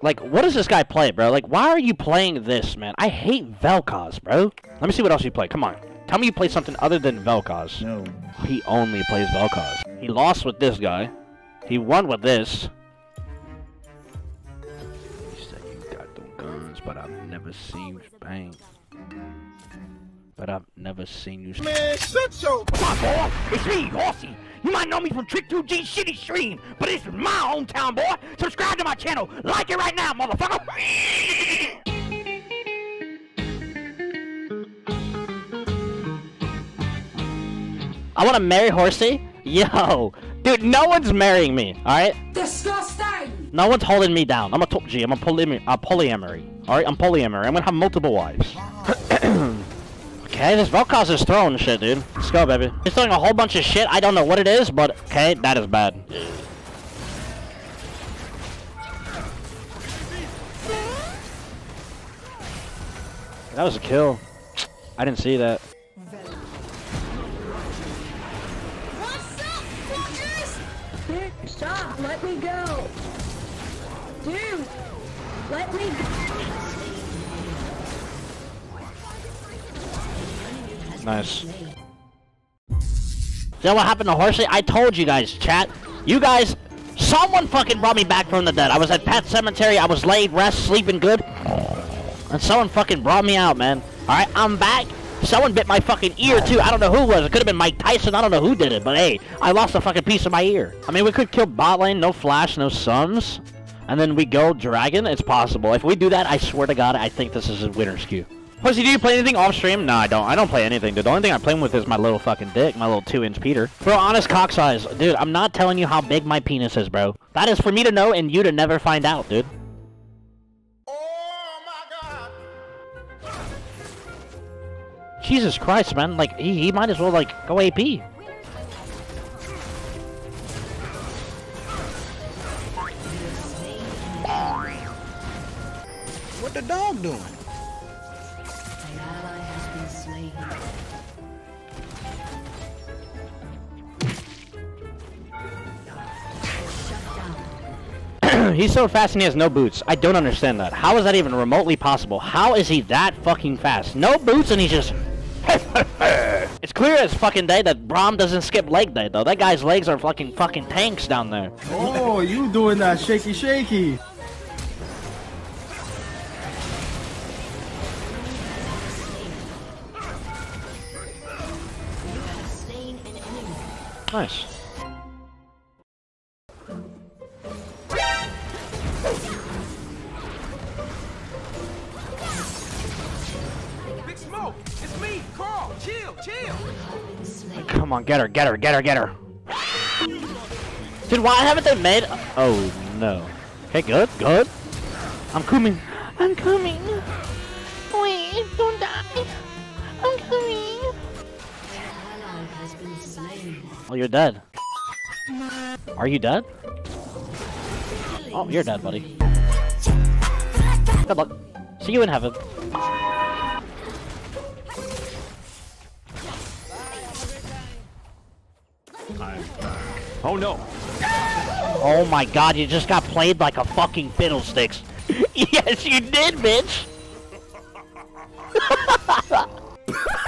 Like, what does this guy play, bro? Like, why are you playing this, man? I hate Vel'Koz, bro. Let me see what else you play. Come on. Tell me you play something other than Vel'Koz. No. He only plays Vel'Koz. He lost with this guy. He won with this. He said you got them guns, but I've never seen bang. But I've never seen you. Man, shut your. Come on, boy. It's me, Horsey. You might know me from Trick2G Shitty Stream, but it's my hometown, boy. Subscribe to my channel. Like it right now, motherfucker. I want to marry Horsey? Yo. Dude, no one's marrying me, alright? Disgusting! No one's holding me down. I'm a top G. I'm a polyam uh, polyamory. Alright, I'm polyamory. I'm gonna have multiple wives. okay, this Vel'Koz is throwing shit, dude. Let's go, baby. He's throwing a whole bunch of shit. I don't know what it is, but okay, that is bad. That was a kill. I didn't see that. Stop! Let me go! Dude! Let me Nice. Is that what happened to Horsey? I told you guys, chat. You guys, someone fucking brought me back from the dead. I was at Pet Sematary. I was laid, rest, sleeping good. And someone fucking brought me out, man. Alright, I'm back. Someone bit my fucking ear, too. I don't know who it was. It could have been Mike Tyson. I don't know who did it. But hey, I lost a fucking piece of my ear. I mean, we could kill bot lane, no flash, no suns. And then we go dragon. It's possible. If we do that, I swear to God, I think this is a winner's queue. Pussy, do you play anything off stream? No, I don't. I don't play anything, dude. The only thing I play with is my little fucking dick, my little two-inch Peter. Bro, honest cock size. Dude, I'm not telling you how big my penis is, bro. That is for me to know and you to never find out, dude. Oh my god. Jesus Christ, man. Like, he, he might as well, like, go AP. What the dog doing? He's so fast and he has no boots. I don't understand that. How is that even remotely possible? How is he that fucking fast? No boots and he's just... it's clear as fucking day that Braum doesn't skip leg day, though. That guy's legs are fucking fucking tanks down there. Oh, you doing that shaky shaky. Nice. Big Smoke, it's me, Carl. Chill, chill. Come on, get her, get her, get her, get her. Dude, why haven't they made... Oh, no. Okay, good, good. I'm coming. I'm coming. Wait, don't die. Slain. Oh, you're dead. Are you dead? Oh, you're dead, buddy. Good luck. See you in heaven. Oh no. Oh my god, you just got played like a fucking fiddlesticks. yes, you did, bitch.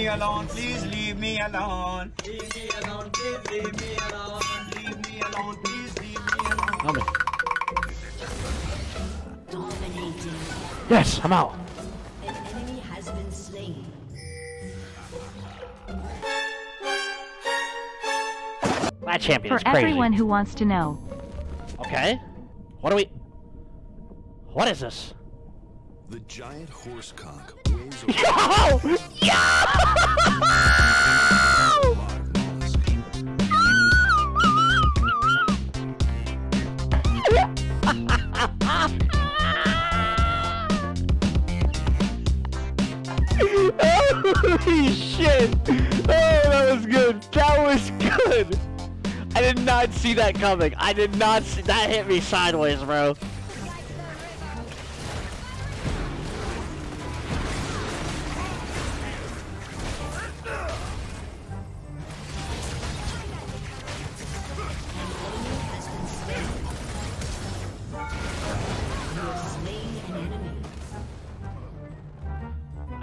me alone, please leave me alone. Leave me alone, please leave me alone. Leave me alone, please leave me alone. Help me. Dominating. Yes, I'm out. An enemy has been slain. That champion For is crazy. everyone who wants to know. Okay. What do we... What is this? The giant horse cock weighs over Yo! Yo! Holy shit! Oh, that was good. That was good. I did not see that coming. I did not see that hit me sideways, bro.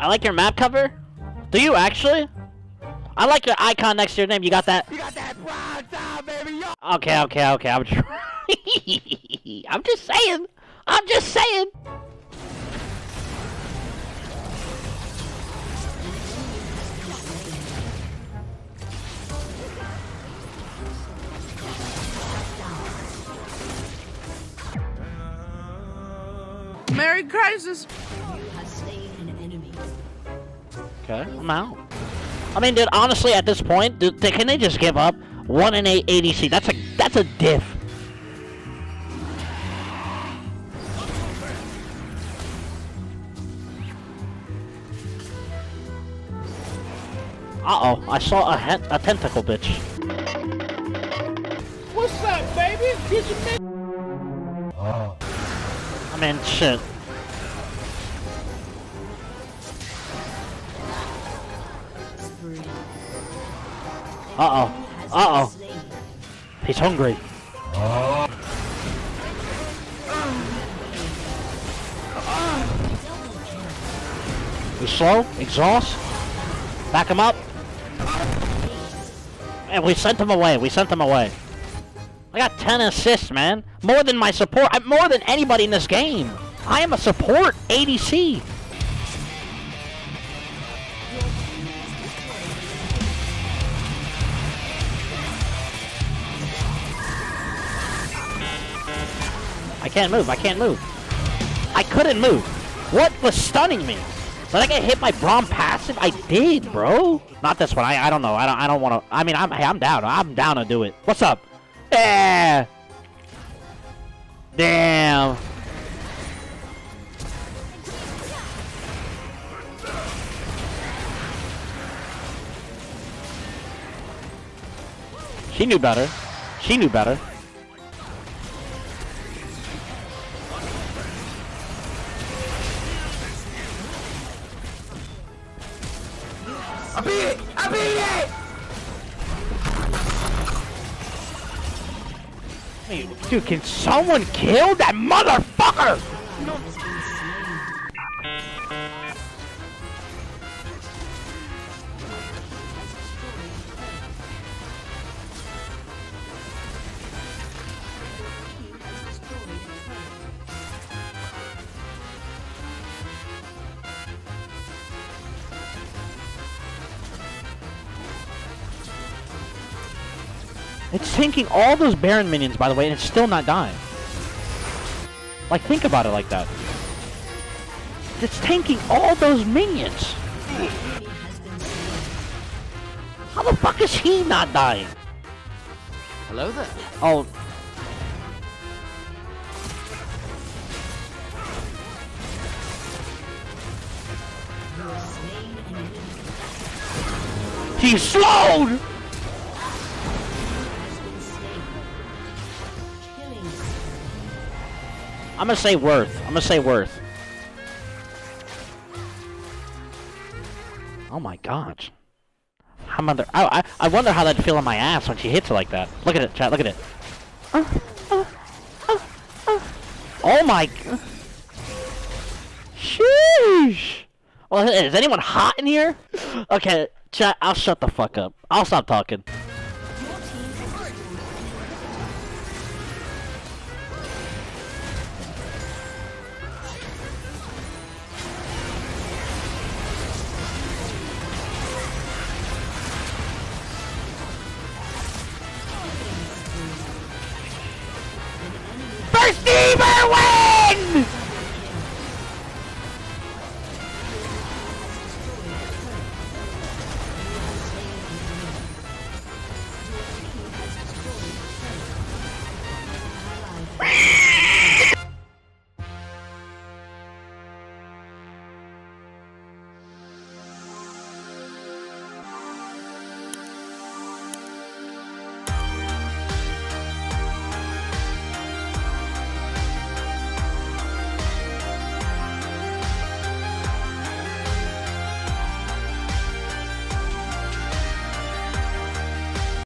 I like your map cover. Do you actually? I like your icon next to your name. You got that? You got that baby. Okay, okay, okay. I'm trying. I'm just saying. I'm just saying. Merry Crisis. Okay, I'm out. I mean, dude, honestly, at this point, dude, can they just give up? One and eight ADC. That's a that's a diff. Uh oh, I saw a he- a tentacle bitch. What's up, baby? Get your I mean, shit. Uh oh. Uh oh. He's hungry. He's slow, exhaust. Back him up. And we sent him away. We sent him away. I got 10 assists, man. More than my support. I'm more than anybody in this game. I am a support ADC. I can't move. I can't move. I couldn't move. What was stunning me? Did I get hit by Braum passive? I did, bro. Not this one. I, I don't know. I don't I don't want to. I mean, I'm hey, I'm down. I'm down to do it. What's up? Yeah. Damn. She knew better. She knew better. Dude, can someone kill that motherfucker? It's tanking all those Baron minions, by the way, and it's still not dying. Like, think about it like that. It's tanking all those minions. How the fuck is he not dying? Hello there. Oh. You have slain an enemy. He's slowed! I'm gonna say worth. I'm gonna say worth. Oh my god. How mother I, I I wonder how that'd feel on my ass when she hits it like that. Look at it, chat, look at it. Uh, uh, uh. Oh my Sheesh! Well, is anyone hot in here? Okay, chat, I'll shut the fuck up. I'll stop talking.